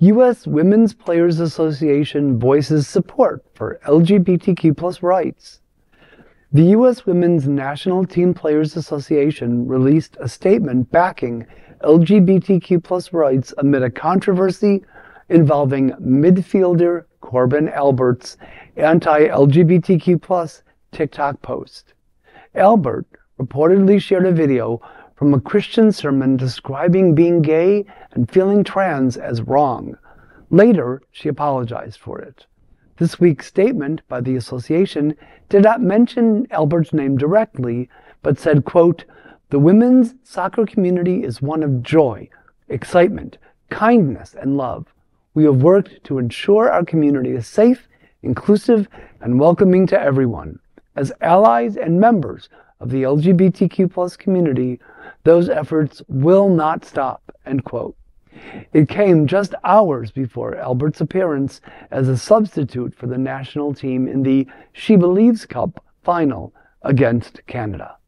U.S. Women's Players Association voices support for LGBTQ rights. The U.S. Women's National Team Players Association released a statement backing LGBTQ rights amid a controversy involving midfielder Korbin Albert's anti-LGBTQ TikTok post. Albert reportedly shared a video from a Christian sermon describing being gay and feeling trans as wrong. Later, she apologized for it. This week's statement by the association did not mention Albert's name directly, but said, quote, the women's soccer community is one of joy, excitement, kindness, and love. We have worked to ensure our community is safe, inclusive, and welcoming to everyone. As allies and members of the LGBTQ community, those efforts will not stop, end quote. It came just hours before Albert's appearance as a substitute for the national team in the SheBelieves Cup final against Canada.